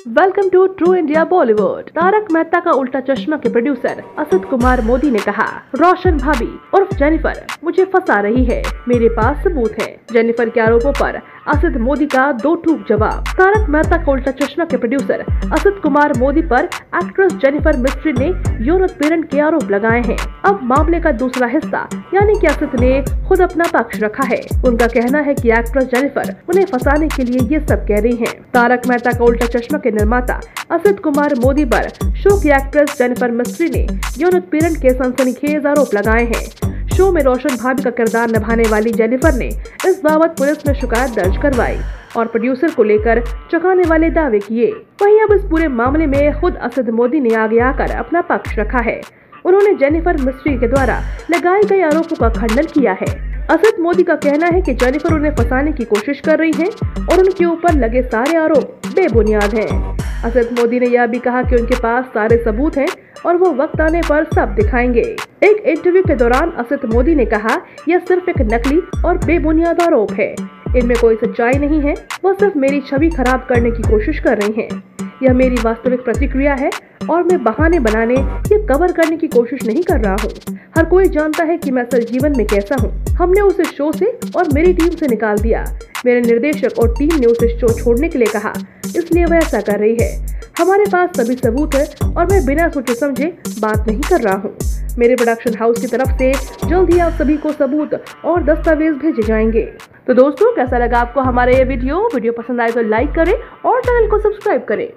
Welcome to true India Bollywood Taarak Mehta Ka Ooltah Chashmah के producer Asad Kumar Modi ने कहा रोशन भाभी उर्फ़ जेनिफर मुझे फंसा रही है मेरे पास सबूत है जेनिफर के आरोपों पर असद मोदी का दो टूक जवाब। तारक मेहता का उल्टा चश्मा के प्रोड्यूसर असद कुमार मोदी पर एक्ट्रेस जेनिफर मिस्ट्री ने यौन उत्पीड़न के आरोप लगाए हैं। अब मामले का दूसरा हिस्सा, यानी कि असद ने खुद अपना पक्ष रखा है। उनका कहना है कि एक्ट्रेस जेनिफर उन्हें फंसाने के लिए ये सब कह रही हैं। तारक मेहता का उल्टा चश्मा के निर्माता, असद कुमार मोदी पर शो की एक्ट्रेस जेनिफर मिस्ट्री ने यौन उत्पीड़न के सनसनीखेज आरोप लगाए हैं। शो में रोशन भाभी का किरदार निभाने वाली जेनिफर ने इस बाबत पुलिस में शिकायत दर्ज करवाई और प्रोड्यूसर को लेकर चौंकाने वाले दावे किए। वहीं अब इस पूरे मामले में खुद असद मोदी ने आगे आकर अपना पक्ष रखा है। उन्होंने जेनिफर मिस्ट्री के द्वारा लगाए गए आरोपों का खंडन किया है। असद मोदी का कहना है कि जेनिफर उन्हें फंसाने की कोशिश कर रही है और उनके ऊपर लगे सारे आरोप बेबुनियाद हैं। असद मोदी ने यह भी कहा कि उनके पास सारे सबूत हैं और वो वक्त आने पर सब दिखाएँगे। एक इंटरव्यू के दौरान असद मोदी ने कहा, यह सिर्फ़ एक नकली और बेबुनियाद आरोप है। इनमें कोई सच्चाई नहीं है, वो सिर्फ़ मेरी छवि खराब करने की कोशिश कर रही हैं। यह मेरी वास्तविक प्रतिक्रिया है और मैं बहाने बनाने या कवर करने की कोशिश नहीं कर रहा हूँ। हर कोई जानता है कि मैं असल जीवन में कैसा हूँ। हमने उसे शो से और मेरी टीम से निकाल दिया। मेरे निर्देशक और टीम ने उसे शो छोड़ने के लिए कहा, इसलिए वह ऐसा कर रही है। हमारे पास सभी सबूत है और मैं बिना सोचे समझे बात नहीं कर रहा हूँ। मेरे प्रोडक्शन हाउस की तरफ़ से जल्द ही आप सभी को सबूत और दस्तावेज़ भेजे जाएँगे। तो दोस्तों, कैसा लगा आपको हमारा ये वीडियो वीडियो पसंद आए तो लाइक करें और चैनल को सब्सक्राइब करें।